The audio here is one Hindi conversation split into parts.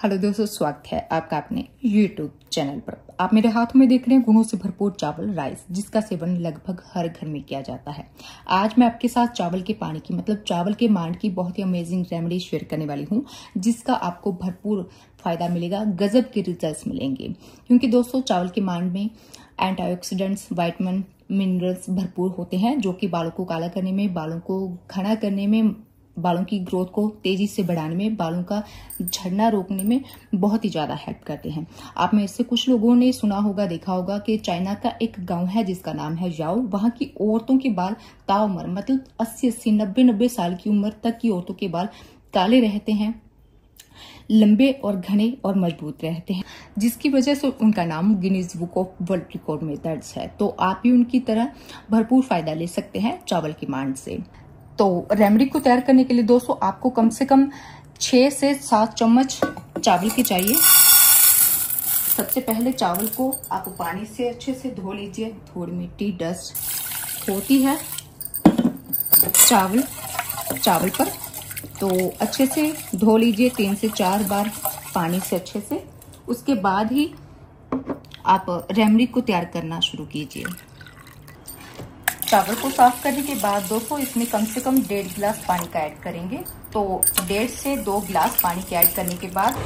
हेलो दोस्तों, स्वागत है आपका अपने यूट्यूब चैनल पर। आप मेरे हाथों में देख रहे हैं गुणों से भरपूर चावल राइस, जिसका सेवन लगभग हर घर में किया जाता है। आज मैं आपके साथ चावल के पानी की मतलब चावल के मांड की बहुत ही अमेजिंग रेमेडी शेयर करने वाली हूँ, जिसका आपको भरपूर फ़ायदा मिलेगा, गजब के रिज़ल्ट मिलेंगे। क्योंकि दोस्तों, चावल के मांड में एंटीऑक्सीडेंट्स वाइटमिन मिनरल्स भरपूर होते हैं, जो कि बालों को काला करने में, बालों को घना करने में बालों की ग्रोथ को तेज़ी से बढ़ाने में, बालों का झड़ना रोकने में बहुत ही ज़्यादा हेल्प करते हैं। आप में से कुछ लोगों ने सुना होगा, देखा होगा कि चाइना का एक गाँव है जिसका नाम है याओ। वहाँ की औरतों के बाल ताउमर मतलब अस्सी अस्सी नब्बे नब्बे साल की उम्र तक की औरतों के बाल काले रहते हैं, लंबे और घने और मज़बूत रहते हैं, जिसकी वजह से उनका नाम Guinness Book of World Record में दर्ज है। तो आप भी उनकी तरह भरपूर फ़ायदा ले सकते हैं चावल की मांड से। तो रेमडी को तैयार करने के लिए दोस्तों, आपको कम से कम छह से सात चम्मच चावल की चाहिए। सबसे पहले चावल को आप पानी से अच्छे से धो लीजिए। थोड़ी मिट्टी डस्ट होती है चावल चावल पर। तो अच्छे से धो लीजिए तीन से चार बार पानी से अच्छे से। उसके बाद ही आप रेमडी को तैयार करना शुरू कीजिए। चावल को साफ़ करने के बाद दोस्तों इसमें कम से कम डेढ़ गिलास पानी का ऐड करेंगे। तो डेढ़ से दो गिलास पानी के ऐड करने के बाद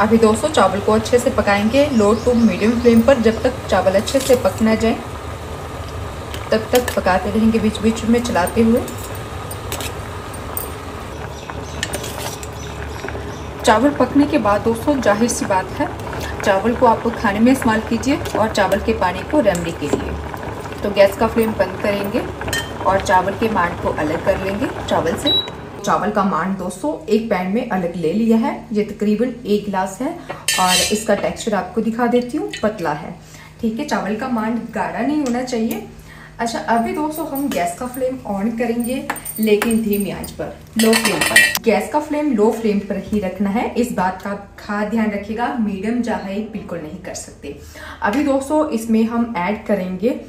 अभी दोस्तों चावल को अच्छे से पकाएँगे। लो टू मीडियम फ्लेम पर जब तक चावल अच्छे से पक ना जाए, तब तक पकाते रहेंगे बीच बीच में चलाते हुए। चावल पकने के बाद दोस्तों ज़ाहिर सी बात है, चावल को आप खाने में इस्तेमाल कीजिए और चावल के पानी को रेमडी के लिए। तो गैस का फ्लेम बंद करेंगे और चावल के मांड को अलग कर लेंगे। चावल से? चावल का मांड दोस्तों, एक पैन में अलग ले लिया है। ये तकरीबन एक गिलास है और इसका टेक्सचर आपको दिखा देती हूँ। पतला है। ठीक है, चावल का मांड गाढ़ा नहीं होना चाहिए। अच्छा अभी दोस्तों हम गैस का फ्लेम ऑन करेंगे, लेकिन धीमी आँच पर, लो फ्लेम पर। गैस का फ्लेम लो फ्लेम पर ही रखना है। इस बात का खास ध्यान रखिएगा, मीडियम चाहे बिल्कुल नहीं कर सकते। अभी दोस्तों इसमें हम ऐड करेंगे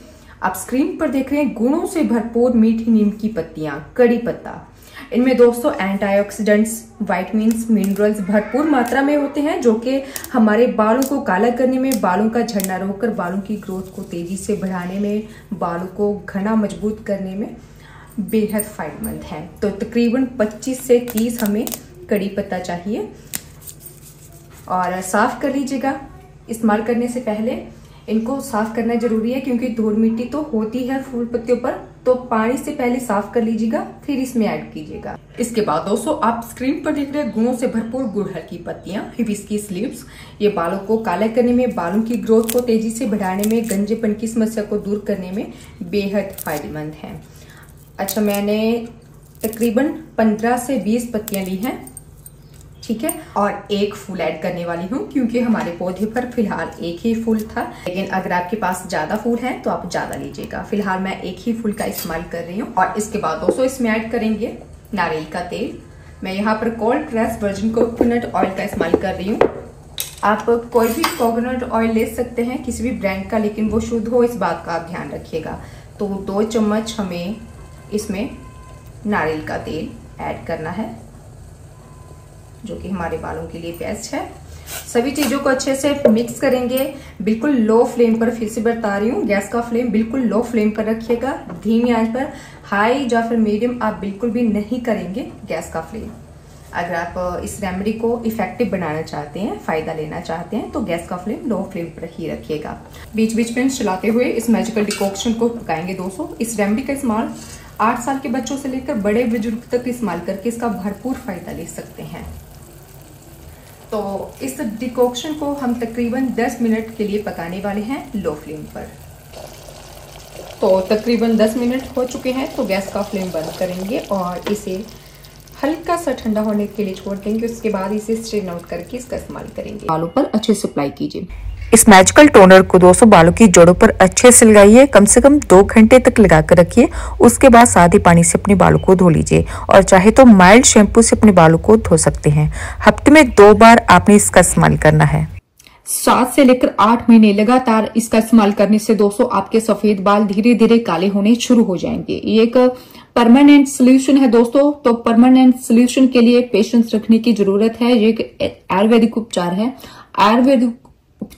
आप स्क्रीन पर देख रहे हैं गुणों से भरपूर मीठी नीम की पत्तियाँ, कड़ी पत्ता। इनमें दोस्तों एंटीऑक्सीडेंट्स वाइटमिन मिनरल्स भरपूर मात्रा में होते हैं, जो कि हमारे बालों को काला करने में, बालों का झड़ना रोककर, बालों की ग्रोथ को तेज़ी से बढ़ाने में, बालों को घना मज़बूत करने में बेहद फ़ायदेमंद है। तो तकरीबन 25 से 30 हमें कड़ी पत्ता चाहिए। और साफ़ कर लीजिएगा। इस्तेमाल करने से पहले इनको साफ़ करना ज़रूरी है, क्योंकि धूल मिट्टी तो होती है फूल पत्तियों पर। तो पानी से पहले साफ़ कर लीजिएगा, फिर इसमें ऐड कीजिएगा। इसके बाद दोस्तों, आप स्क्रीन पर देख रहे गुणों से भरपूर गुड़हल की पत्तियाँ, हिबिस्की स्लीव्स ये बालों को काले करने में, बालों की ग्रोथ को तेज़ी से बढ़ाने में, गंजेपन की समस्या को दूर करने में बेहद फ़ायदेमंद है। अच्छा मैंने तकरीबन पंद्रह से बीस पत्तियाँ ली हैं। ठीक है? और एक फूल ऐड करने वाली हूँ, क्योंकि हमारे पौधे पर फ़िलहाल एक ही फूल था। लेकिन अगर आपके पास ज़्यादा फूल है तो आप ज़्यादा लीजिएगा। फ़िलहाल मैं एक ही फूल का इस्तेमाल कर रही हूँ, और इसके बाद दोस्तों इसमें ऐड करेंगे नारियल का तेल। मैं यहाँ पर cold press virgin coconut oil का इस्तेमाल कर रही हूँ। आप कोई भी कोकोनट ऑयल ले सकते हैं, किसी भी ब्रांड का, लेकिन वो शुद्ध हो, इस बात का आप ध्यान रखिएगा। तो दो चम्मच हमें इसमें नारियल का तेल ऐड करना है। जो कि हमारे बालों के लिए बेस्ट है। सभी चीज़ों को अच्छे से मिक्स करेंगे। बिल्कुल लो फ्लेम पर फिर से बता रही हूँ। गैस का फ्लेम बिल्कुल लो फ्लेम पर रखिएगा। धीमी आँच पर हाई या फिर मीडियम आप बिल्कुल भी नहीं करेंगे गैस का फ्लेम अगर आप इस रेमेडी को इफ़ेक्टिव बनाना चाहते हैं, फ़ायदा लेना चाहते हैं तो गैस का फ्लेम लो फ्लेम पर ही रखिएगा। बीच बीच में चलाते हुए इस मैजिकल डिकॉक्शन को पकाएँगे दोस्तों। इस रेमेडी का इस्तेमाल आठ साल के बच्चों से लेकर बड़े बुज़ुर्ग तक इस्तेमाल करके इसका भरपूर फ़ायदा ले सकते हैं। तो इस डिकॉक्शन को हम तकरीबन 10 मिनट के लिए पकाने वाले हैं लो फ्लेम पर। तो तकरीबन 10 मिनट हो चुके हैं तो गैस का फ्लेम बंद करेंगे और इसे हल्का सा ठंडा होने के लिए छोड़ देंगे। उसके बाद इसे स्ट्रेन आउट करके इसका इस्तेमाल करेंगे। बालों पर अच्छे से अप्लाई कीजिए। इस मैजिकल टोनर को दोस्तों बालों की जड़ों पर अच्छे से लगाइए कम से कम दो घंटे तक लगा कर रखिए, उसके बाद सादे पानी से अपने बालों को धो लीजिए और चाहे तो माइल्ड शैम्पू से अपने बालों को धो सकते हैं। हफ़्ते में दो बार आपने इसका इस्तेमाल करना है। सात से लेकर आठ महीने लगातार इसका इस्तेमाल करने से दोस्तों आपके सफ़ेद बाल धीरे धीरे काले होने शुरू हो जाएँगे। ये एक परमानेंट सोल्यूशन है दोस्तों तो परमानेंट सोल्यूशन के लिए पेशेंस रखने की ज़रूरत है। ये एक आयुर्वेदिक उपचार है। आयुर्वेदिक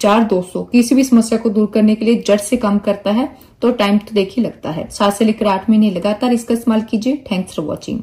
उपचार दोस्तों, किसी भी समस्या को दूर करने के लिए जड़ से काम करता है तो टाइम तो देखिए लगता है। सात से लेकर आठ महीने लगातार इसका इस्तेमाल कीजिए। Thanks for watching